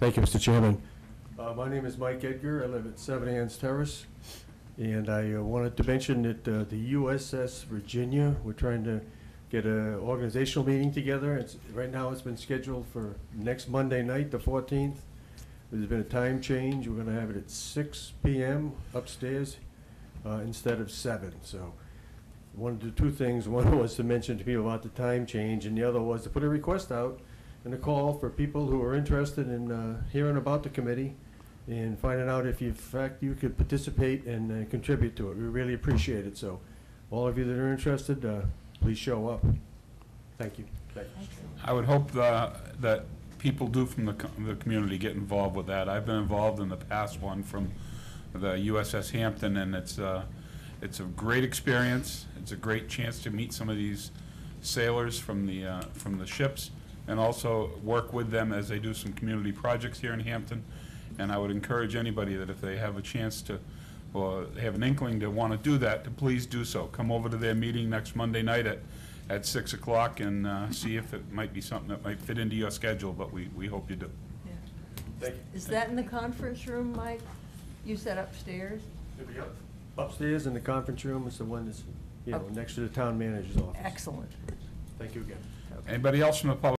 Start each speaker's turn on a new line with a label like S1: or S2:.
S1: Thank you, Mr. Chairman. Uh, My name is Mike Edgar. I live at Seven Ann's Terrace. And I uh, wanted to mention that uh, the USS Virginia, we're trying to get an organizational meeting together. It's, right now, it's been scheduled for next Monday night, the 14th. There's been a time change. We're going to have it at 6 PM upstairs uh, instead of 7. So wanted to do two things. One was to mention to people about the time change, and the other was to put a request out and a call for people who are interested in uh, hearing about the committee and finding out if you, in fact, you could participate and uh, contribute to it. We really appreciate it. So all of you that are interested, uh, please show up. Thank you. Thank you.
S2: I would hope uh, that people do from the, co- the community get involved with that. I've been involved in the past one from the USS Hampton, and it's, uh, it's a great experience. It's a great chance to meet some of these sailors from the, uh, from the ships, and also work with them as they do some community projects here in Hampton. And I would encourage anybody that if they have a chance to, or they have an inkling to want to do that, to please do so. Come over to their meeting next Monday night at, at six o'clock and uh, see if it might be something that might fit into your schedule, but we, we hope you do. Yeah.
S1: Thank you.
S3: Is that in the conference room, Mike? You said upstairs?
S1: It'll be up- Upstairs in the conference room is the one that's, you know,
S3: Up-
S1: next to the town manager's office.
S3: Excellent.
S1: Thank you again.
S2: Anybody else from the public